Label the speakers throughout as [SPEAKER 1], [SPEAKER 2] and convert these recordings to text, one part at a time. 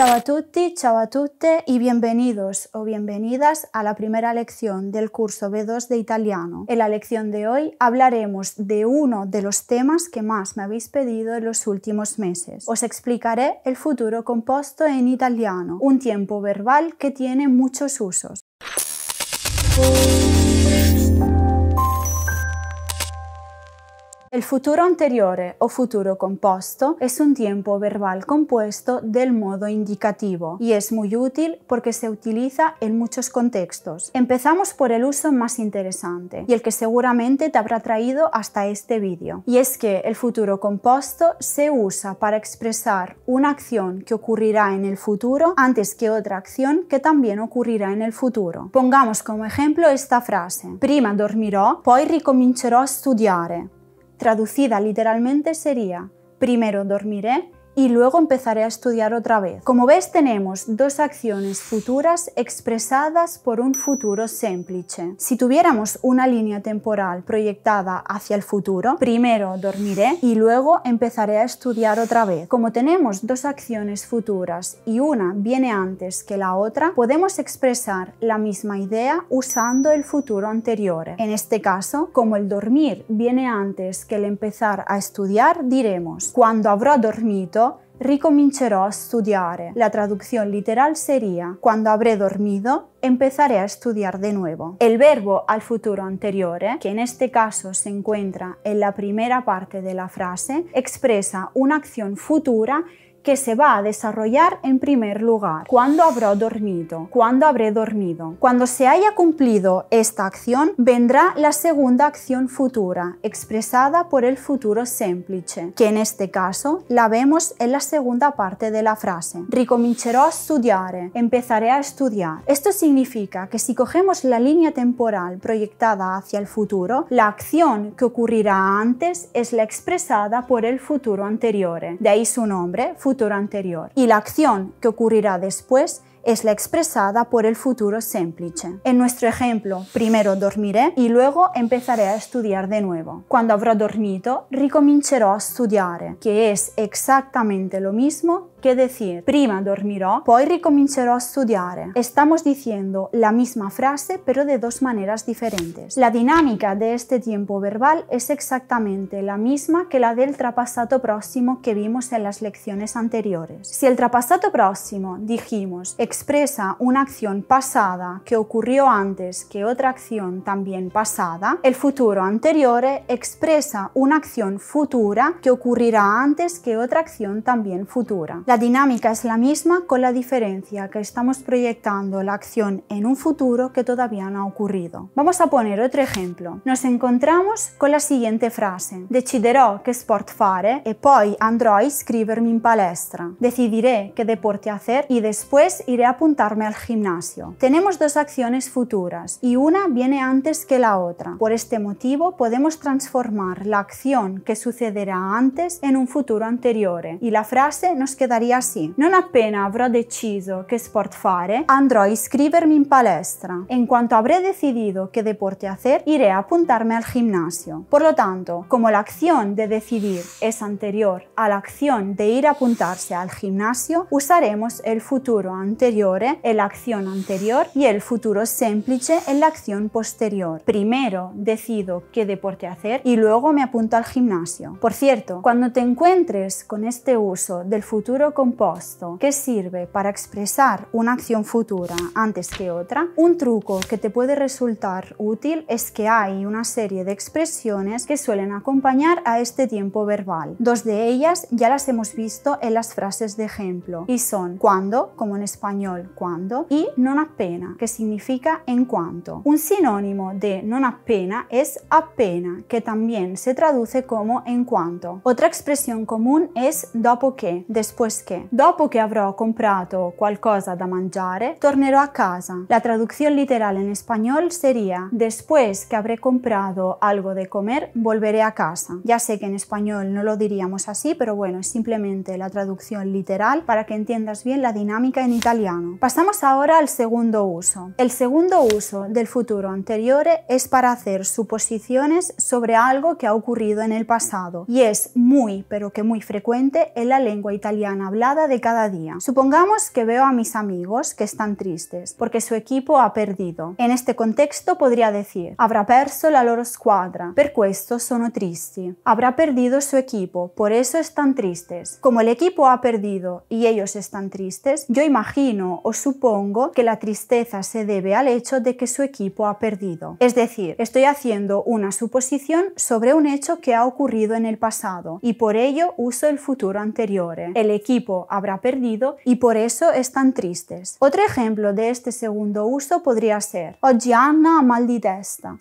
[SPEAKER 1] Ciao a tutti, ciao a tutte y bienvenidos o bienvenidas a la primera lección del curso B2 de italiano. En la lección de hoy hablaremos de uno de los temas que más me habéis pedido en los últimos meses. Os explicaré el futuro compuesto en italiano, un tiempo verbal que tiene muchos usos. El futuro anteriore o futuro composto es un tiempo verbal compuesto del modo indicativo y es muy útil porque se utiliza en muchos contextos. Empezamos por el uso más interesante y el que seguramente te habrá traído hasta este vídeo. Y es que el futuro composto se usa para expresar una acción que ocurrirá en el futuro antes que otra acción que también ocurrirá en el futuro. Pongamos como ejemplo esta frase. Prima dormirò, poi ricomincerò a studiare traducida literalmente sería, primero dormiré y luego empezaré a estudiar otra vez. Como ves tenemos dos acciones futuras expresadas por un futuro semplice. Si tuviéramos una línea temporal proyectada hacia el futuro, primero dormiré y luego empezaré a estudiar otra vez. Como tenemos dos acciones futuras y una viene antes que la otra, podemos expresar la misma idea usando el futuro anterior. En este caso, como el dormir viene antes que el empezar a estudiar, diremos cuando habrá dormido ricomincerò a studiare. La traducción literal sería, cuando habré dormido, empezaré a estudiar de nuevo. El verbo al futuro anteriore, que en este caso se encuentra en la primera parte de la frase, expresa una acción futura que se va a desarrollar en primer lugar. ¿Cuándo habrá dormido? ¿Cuándo habré dormido? Cuando se haya cumplido esta acción, vendrá la segunda acción futura, expresada por el futuro semplice, que en este caso la vemos en la segunda parte de la frase. Ricomincerò a studiare, empezaré a estudiar. Esto significa que si cogemos la línea temporal proyectada hacia el futuro, la acción que ocurrirá antes es la expresada por el futuro anterior. De ahí su nombre, futuro anterior. Y la acción que ocurrirá después es la expresada por el futuro semplice. En nuestro ejemplo, primero dormiré y luego empezaré a estudiar de nuevo. Cuando habrá dormido, ricomincerò a studiare, que es exactamente lo mismo que decir prima dormirò, poi ricomincerò a studiare. Estamos diciendo la misma frase pero de dos maneras diferentes. La dinámica de este tiempo verbal es exactamente la misma que la del trapassato próximo que vimos en las lecciones anteriores. Si el trapassato próximo dijimos expresa una acción pasada que ocurrió antes que otra acción también pasada, el futuro anterior expresa una acción futura que ocurrirá antes que otra acción también futura. La dinámica es la misma con la diferencia que estamos proyectando la acción en un futuro que todavía no ha ocurrido. Vamos a poner otro ejemplo. Nos encontramos con la siguiente frase. Deciderò che sport fare e poi andrò a iscrivermi in palestra. Decidiré qué deporte hacer y después iré a apuntarme al gimnasio. Tenemos dos acciones futuras y una viene antes que la otra. Por este motivo podemos transformar la acción que sucederá antes en un futuro anterior y la frase nos quedaría así. Non appena avrò deciso che sport fare, andrò a iscrivermi in palestra. En cuanto habré decidido qué deporte hacer, iré a apuntarme al gimnasio. Por lo tanto, como la acción de decidir es anterior a la acción de ir a apuntarse al gimnasio, usaremos el futuro anterior en la acción anterior y el futuro semplice en la acción posterior. Primero decido qué deporte hacer y luego me apunto al gimnasio. Por cierto, cuando te encuentres con este uso del futuro compuesto que sirve para expresar una acción futura antes que otra, un truco que te puede resultar útil es que hay una serie de expresiones que suelen acompañar a este tiempo verbal. Dos de ellas ya las hemos visto en las frases de ejemplo y son cuando, como en español, cuando y non appena, que significa en cuanto. Un sinónimo de non appena es appena, que también se traduce como en cuanto. Otra expresión común es dopo che, después que. Dopo che avrò comprato qualcosa da mangiare, tornerò a casa. La traducción literal en español sería después que habré comprado algo de comer, volveré a casa. Ya sé que en español no lo diríamos así, pero bueno, es simplemente la traducción literal para que entiendas bien la dinámica en italiano Pasamos ahora al segundo uso. El segundo uso del futuro anterior es para hacer suposiciones sobre algo que ha ocurrido en el pasado y es muy, pero que muy frecuente en la lengua italiana hablada de cada día. Supongamos que veo a mis amigos que están tristes porque su equipo ha perdido. En este contexto podría decir avrà perso la loro squadra, per questo sono tristi. Habrá perdido su equipo, por eso están tristes. Como el equipo ha perdido y ellos están tristes, yo imagino o supongo que la tristeza se debe al hecho de que su equipo ha perdido. Es decir, estoy haciendo una suposición sobre un hecho que ha ocurrido en el pasado y por ello uso el futuro anterior. El equipo habrá perdido y por eso están tristes. Otro ejemplo de este segundo uso podría ser Oggi Anna ha mal di testa.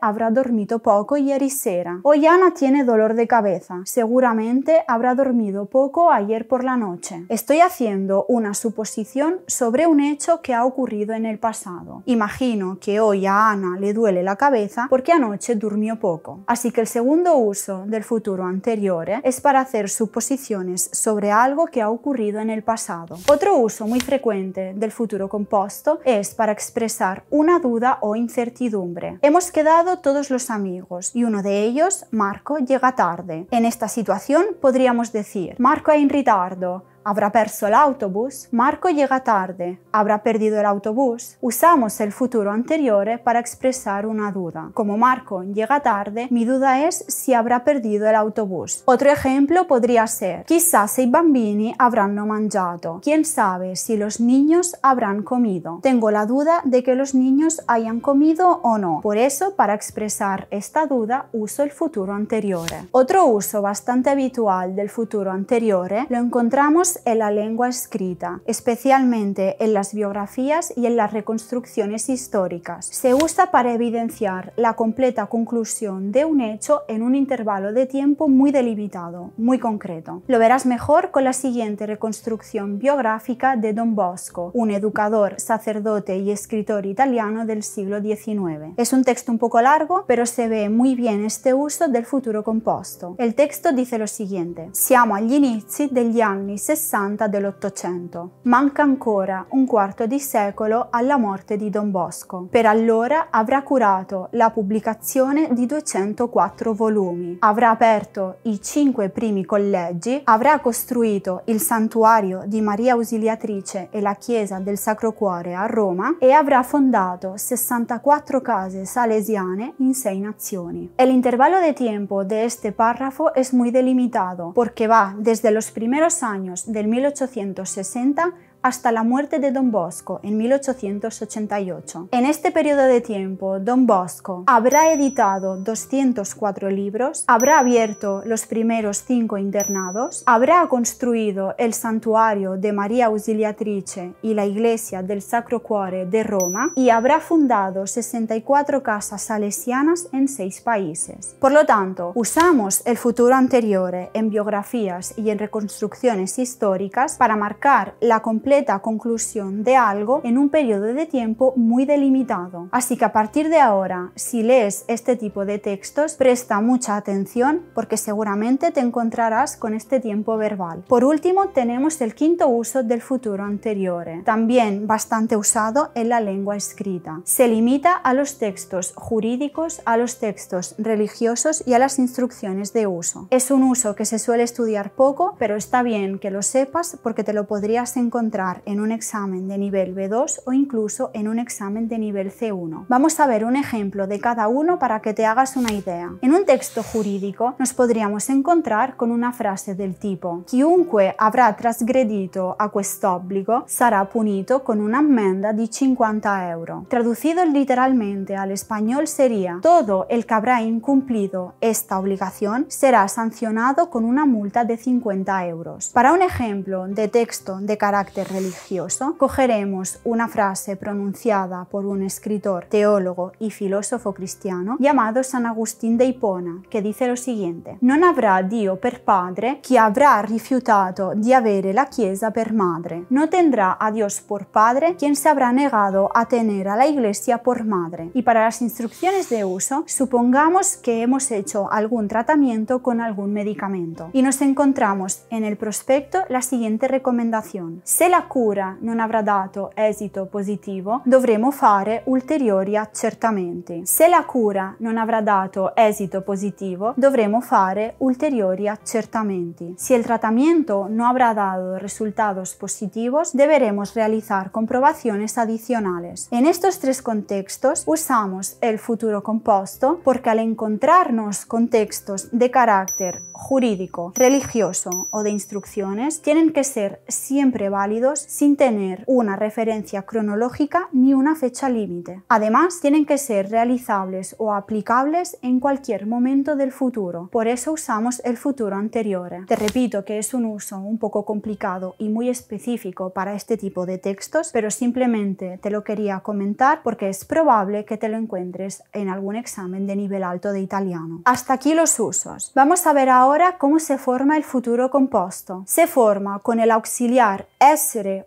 [SPEAKER 1] Habrá dormido poco ieri sera. Hoy Ana tiene dolor de cabeza. Seguramente habrá dormido poco ayer por la noche. Estoy haciendo una suposición sobre un hecho que ha ocurrido en el pasado. Imagino que hoy a Ana le duele la cabeza porque anoche durmió poco. Así que el segundo uso del futuro anterior es para hacer suposiciones sobre algo que ha ocurrido en el pasado. Otro uso muy frecuente del futuro compuesto es para expresar una duda o incertidumbre. Hemos quedado todos los amigos y uno de ellos, Marco, llega tarde. En esta situación podríamos decir Marco è in ritardo, ¿Habrá perso el autobús? Marco llega tarde. ¿Habrá perdido el autobús? Usamos el futuro anterior para expresar una duda. Como Marco llega tarde, mi duda es si habrá perdido el autobús. Otro ejemplo podría ser, quizás i bambini avranno mangiato. ¿Quién sabe si los niños habrán comido? Tengo la duda de que los niños hayan comido o no. Por eso, para expresar esta duda, uso el futuro anterior. Otro uso bastante habitual del futuro anterior lo encontramos en la lengua escrita, especialmente en las biografías y en las reconstrucciones históricas. Se usa para evidenciar la completa conclusión de un hecho en un intervalo de tiempo muy delimitado, muy concreto. Lo verás mejor con la siguiente reconstrucción biográfica de Don Bosco, un educador, sacerdote y escritor italiano del siglo XIX. Es un texto un poco largo, pero se ve muy bien este uso del futuro composto. El texto dice lo siguiente: Siamo agli inizi degli anni 60 60 dell'Ottocento. Manca ancora un quarto di secolo alla morte di Don Bosco. Per allora avrà curato la pubblicazione di 204 volumi, avrà aperto i cinque primi collegi, avrà costruito il santuario di Maria Ausiliatrice e la chiesa del Sacro Cuore a Roma e avrà fondato 64 case salesiane in sei nazioni. El intervalo de tiempo de este párrafo es muy delimitado porque va desde los primeros años del 1860 hasta la muerte de Don Bosco en 1888. En este periodo de tiempo, Don Bosco habrá editado 204 libros, habrá abierto los primeros cinco internados, habrá construido el santuario de María Ausiliatrice y la iglesia del Sacro Cuore de Roma y habrá fundado 64 casas salesianas en seis países. Por lo tanto, usamos el futuro anterior en biografías y en reconstrucciones históricas para marcar la completa conclusión de algo en un periodo de tiempo muy delimitado. Así que a partir de ahora, si lees este tipo de textos, presta mucha atención porque seguramente te encontrarás con este tiempo verbal. Por último, tenemos el quinto uso del futuro anterior, también bastante usado en la lengua escrita. Se limita a los textos jurídicos, a los textos religiosos y a las instrucciones de uso. Es un uso que se suele estudiar poco, pero está bien que lo sepas porque te lo podrías encontrar en un examen de nivel B2 o incluso en un examen de nivel C1. Vamos a ver un ejemplo de cada uno para que te hagas una idea. En un texto jurídico nos podríamos encontrar con una frase del tipo Chiunque avrà trasgredito a quest'obbligo sarà punito con una ammenda di 50 euro. Traducido literalmente al español sería Todo el que habrá incumplido esta obligación será sancionado con una multa de 50 euros. Para un ejemplo de texto de carácter religioso, cogeremos una frase pronunciada por un escritor, teólogo y filósofo cristiano llamado San Agustín de Hipona, che dice lo siguiente: Non avrà Dio per padre chi avrà rifiutato di avere la Chiesa per madre. No tendrá a Dios por padre quien se habrá negado a tener a la Iglesia por madre. Y para las instrucciones de uso, supongamos que hemos hecho algún tratamiento con algún medicamento y nos encontramos en el prospecto la siguiente recomendación. Se la cura non avrà dato esito positivo, dovremo fare ulteriori accertamenti. Se la cura non avrà dato esito positivo, dovremo fare ulteriori accertamenti. Si el tratamiento no habrá dado resultados positivos, deberemos realizar comprobaciones adicionales. En estos tres contextos usamos el futuro composto porque al encontrarnos contextos de carácter jurídico, religioso o de instrucciones, tienen que ser siempre válidos sin tener una referencia cronológica ni una fecha límite. Además, tienen que ser realizables o aplicables en cualquier momento del futuro. Por eso usamos el futuro anterior. Te repito que es un uso un poco complicado y muy específico para este tipo de textos, pero simplemente te lo quería comentar porque es probable que te lo encuentres en algún examen de nivel alto de italiano. Hasta aquí los usos. Vamos a ver ahora cómo se forma el futuro composto. Se forma con el auxiliar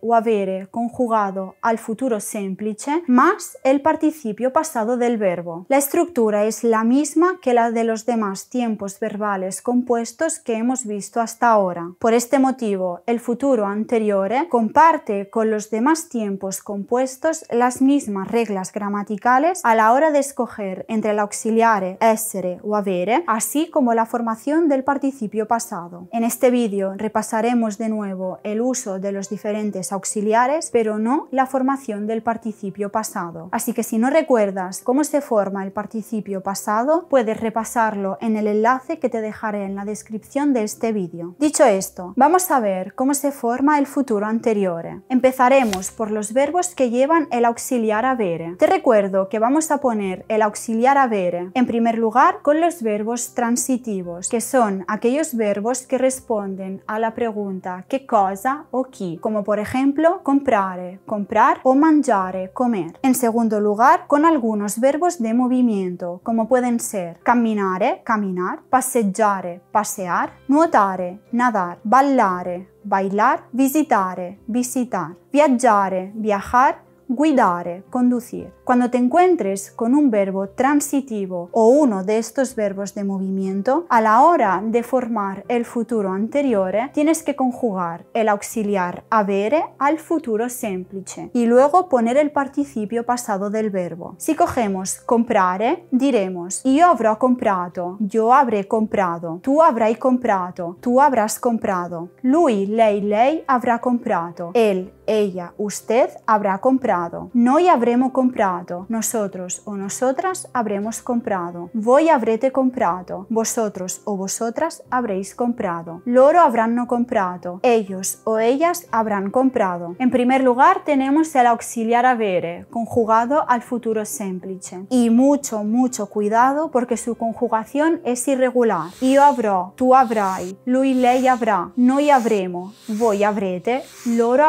[SPEAKER 1] o avere conjugado al futuro semplice más el participio pasado del verbo. La estructura es la misma que la de los demás tiempos verbales compuestos que hemos visto hasta ahora. Por este motivo, el futuro anteriore comparte con los demás tiempos compuestos las mismas reglas gramaticales a la hora de escoger entre el auxiliare essere o avere, así como la formación del participio pasado. En este vídeo repasaremos de nuevo el uso de los diferentes auxiliares, pero no la formación del participio pasado. Así que si no recuerdas cómo se forma el participio pasado, puedes repasarlo en el enlace que te dejaré en la descripción de este vídeo. Dicho esto, vamos a ver cómo se forma el futuro anteriore. Empezaremos por los verbos que llevan el auxiliar avere. Te recuerdo que vamos a poner el auxiliar avere en primer lugar con los verbos transitivos, que son aquellos verbos que responden a la pregunta qué cosa o chi, como por ejemplo comprare, comprar o mangiare, comer. En segundo lugar, con algunos verbos de movimiento, como pueden ser camminare, caminar, passeggiare, pasear, nuotare, nadar, ballare, bailar, visitare, visitar, viaggiare, viajar, guidare, conducir. Cuando te encuentres con un verbo transitivo o uno de estos verbos de movimiento, a la hora de formar el futuro anteriore, tienes que conjugar el auxiliar avere al futuro semplice y luego poner el participio pasado del verbo. Si cogemos comprare, diremos io avrò comprato, yo habré comprado, tú habrás comprato, tú habrás comprado, lui, lei, lei avrà comprato, él, ella, usted habrá comprado, noi avremo comprato, nosotros o nosotras habremos comprado, voi avrete comprato, vosotros o vosotras habréis comprado, loro avranno comprato, ellos o ellas habrán comprado. En primer lugar tenemos el auxiliar avere, conjugado al futuro semplice. Y mucho, mucho cuidado porque su conjugación es irregular. Io avrò, tu avrai, lui, lei avrà, noi avremo, voi avrete, loro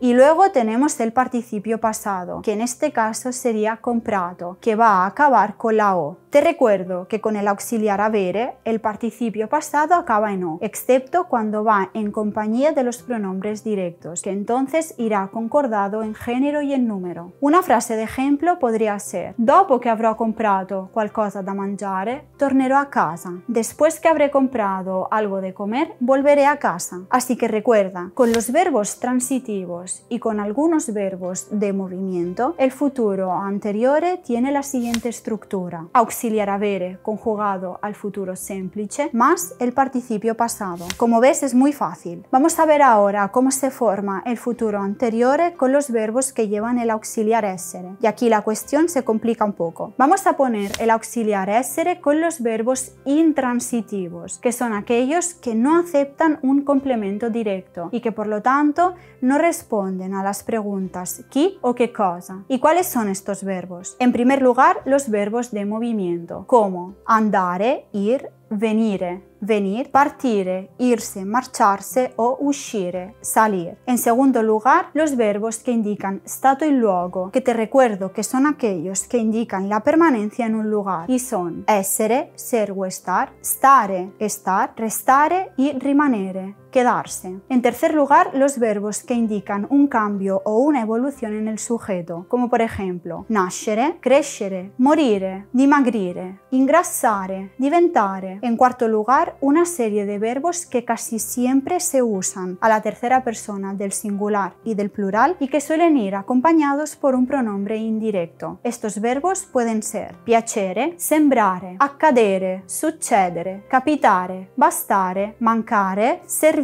[SPEAKER 1] Y luego tenemos el participio pasado, que en este caso sería comprato, que va a acabar con la O. Te recuerdo que con el auxiliar avere, el participio pasado acaba en O, excepto cuando va en compañía de los pronombres directos, que entonces irá concordado en género y en número. Una frase de ejemplo podría ser Dopo che avrò comprato qualcosa da mangiare, tornerò a casa. Después que habré comprado algo de comer, volveré a casa. Así que recuerda, con los verbos transitivos y con algunos verbos de movimiento, el futuro anteriore tiene la siguiente estructura. Auxiliar avere conjugado al futuro semplice más el participio pasado. Como ves es muy fácil. Vamos a ver ahora cómo se forma el futuro anteriore con los verbos que llevan el auxiliar essere. Y aquí la cuestión se complica un poco. Vamos a poner el auxiliar essere con los verbos intransitivos, que son aquellos que no aceptan un complemento directo y que por lo tanto no responden a las preguntas chi o qué cosa. ¿Y cuáles son estos verbos? En primer lugar, los verbos de movimiento, como andare, ir, venire, venir, partire, irse, marcharse o uscire, salir. En segundo lugar, los verbos que indican stato y luogo, que te recuerdo que son aquellos que indican la permanencia en un lugar y son essere, ser o estar, stare, estar, restare y rimanere, quedarse. En tercer lugar, los verbos que indican un cambio o una evolución en el sujeto, como por ejemplo nascere, crescere, morire, dimagrire, ingrassare, diventare. En cuarto lugar, una serie de verbos que casi siempre se usan a la tercera persona del singular y del plural y que suelen ir acompañados por un pronombre indirecto. Estos verbos pueden ser piacere, sembrare, accadere, succedere, capitare, bastare, mancare, servire,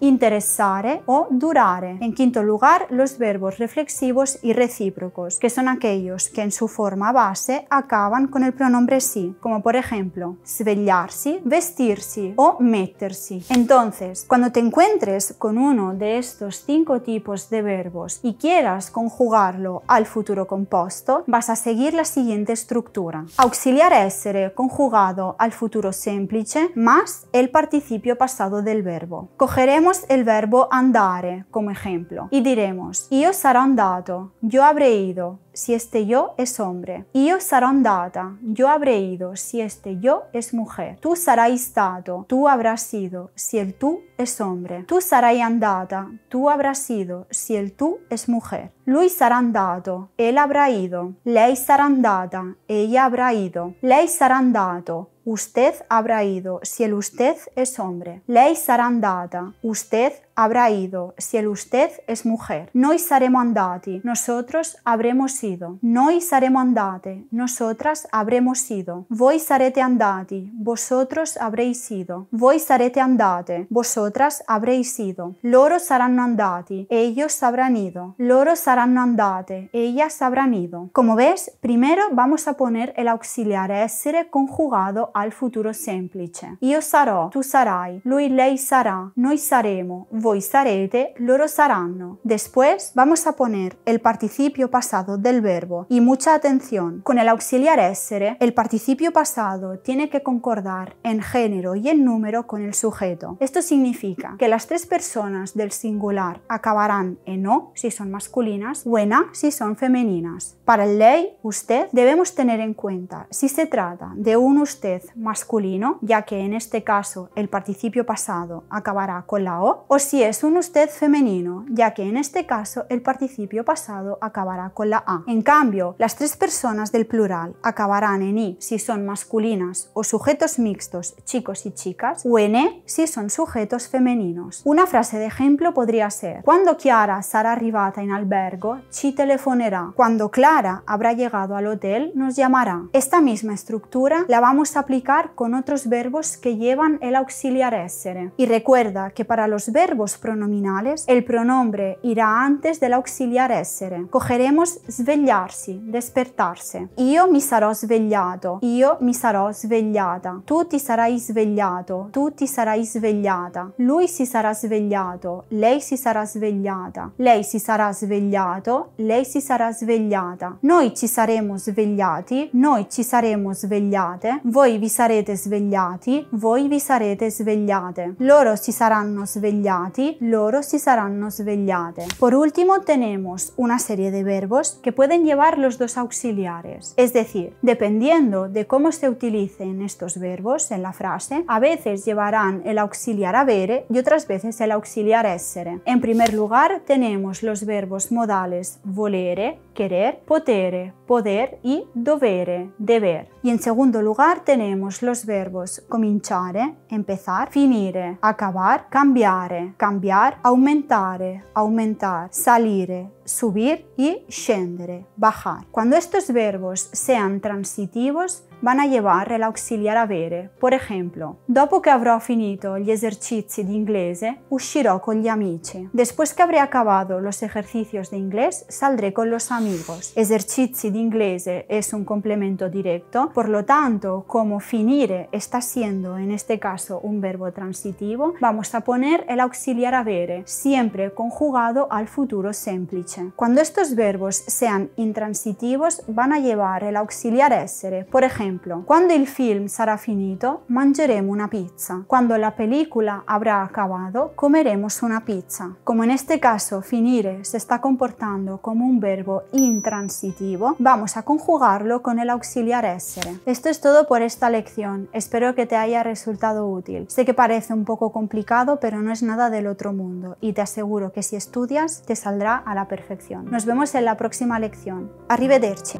[SPEAKER 1] interessare o durare. En quinto lugar, los verbos reflexivos y recíprocos, que son aquellos que en su forma base acaban con el pronombre si, como por ejemplo svegliarsi, vestirsi o mettersi. Entonces, cuando te encuentres con uno de estos cinco tipos de verbos y quieras conjugarlo al futuro composto, vas a seguir la siguiente estructura. Auxiliar essere conjugado al futuro semplice más el participio pasado del verbo. Cogeremos el verbo andare como ejemplo y diremos io sarò andato, yo habré ido, si este yo es hombre. Io sarò andata, yo habré ido, si este yo es mujer. Tu sarai stato, tú habrás sido, si el tú es hombre. Tu sarai andata, tú habrás ido, si el tú es mujer. Lui sarà andato, él habrá ido. Lei sarà andata, ella habrá ido. Lei sarà andato, usted habrá ido, si el usted es hombre. Lei sarà andata, usted habrá ido, si el usted es mujer. Noi saremo andati, nosotros habremos ido. Noi saremo andate, nosotras habremos ido. Voi sarete andati, vosotros habréis ido. Voi sarete andate, vosotras habréis ido. Loro saranno andati, ellos habrán ido. Loro saranno andate, ellas habrán ido. Como ves, primero vamos a poner el auxiliar essere conjugado al futuro semplice. Io sarò, tu sarai, lui lei sarà, noi saremo, voi sarete, loro saranno. Después vamos a poner el participio pasado del verbo y mucha atención. Con el auxiliar essere, el participio pasado tiene que concordar en género y en número con el sujeto. Esto significa que las tres personas del singular acabarán en o si son masculinas o en a si son femeninas. Para el ley, usted, debemos tener en cuenta si se trata de un usted masculino, ya que en este caso el participio pasado acabará con la o, o si es un usted femenino, ya que en este caso el participio pasado acabará con la a. En cambio, las tres personas del plural acabarán en i si son masculinas o sujetos mixtos, chicos y chicas, o en e si son sujetos femeninos. Una frase de ejemplo podría ser: Cuando Chiara sarà arrivata in albergo, ci telefonerà. Cuando Clara habrá llegado al hotel, nos llamará. Esta misma estructura la vamos a aplicar con otros verbos que llevan el auxiliar essere. Y recuerda que para los verbos pronominales, el pronombre irá antes del auxiliar essere. Cogeremos svegliarsi, despertarse. Io mi sarò svegliato, io mi sarò svegliata. Tu ti sarai svegliato, tu ti sarai svegliata. Lui si sarà svegliato, lei si sarà svegliata. Lei si sarà svegliato, lei si sarà svegliata. Noi ci saremo svegliati, noi ci saremo svegliate. Voi vi sarete svegliati, voi vi sarete svegliate. Loro si saranno svegliati, loro si saranno svegliate. Por último, tenemos una serie de verbos que pueden llevar los dos auxiliares. Es decir, dependiendo de cómo se utilicen estos verbos en la frase, a veces llevarán el auxiliar avere y otras veces el auxiliar essere. En primer lugar, tenemos los verbos modales volere, querer, potere, poder y dovere, deber. Y en segundo lugar tenemos los verbos cominciare, empezar, finire, acabar, cambiare, cambiar, aumentare, aumentar, salire, subir y scendere, bajar. Cuando estos verbos sean transitivos, van a llevar el auxiliar avere. Por ejemplo, dopo che avrò finito gli esercizi di inglese, uscirò con gli amici. Después que habré acabado los ejercicios de inglés, saldré con los amigos. Esercizi di inglese es un complemento directo, por lo tanto, como finire está siendo en este caso un verbo transitivo, vamos a poner el auxiliar avere, siempre conjugado al futuro semplice. Cuando estos verbos sean intransitivos van a llevar el auxiliar essere. Por ejemplo, cuando el film sarà finito, mangeremo una pizza. Cuando la película habrá acabado, comeremos una pizza. Como en este caso finire se está comportando como un verbo intransitivo, vamos a conjugarlo con el auxiliar essere. Esto es todo por esta lección. Espero que te haya resultado útil. Sé que parece un poco complicado, pero no es nada del otro mundo y te aseguro que si estudias te saldrá a la Nos vemos en la próxima lección. Arrivederci.